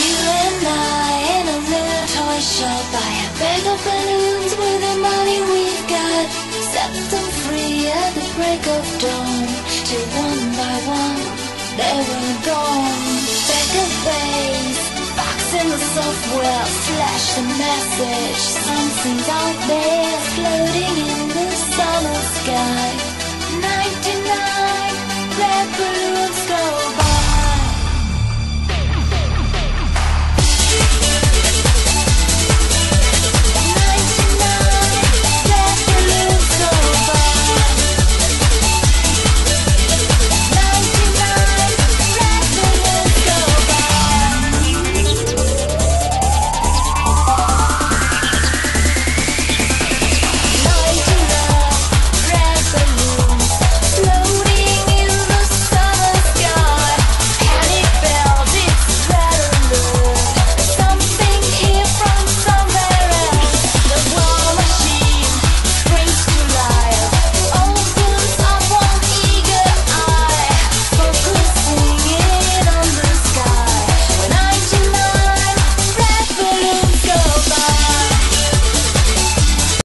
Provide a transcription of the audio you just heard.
You and I in a little toy shop Buy a bag of balloons with the money we've got Set them free at the break of dawn Till one by one they were gone Back of base, box in the software Flash the message, something's out there.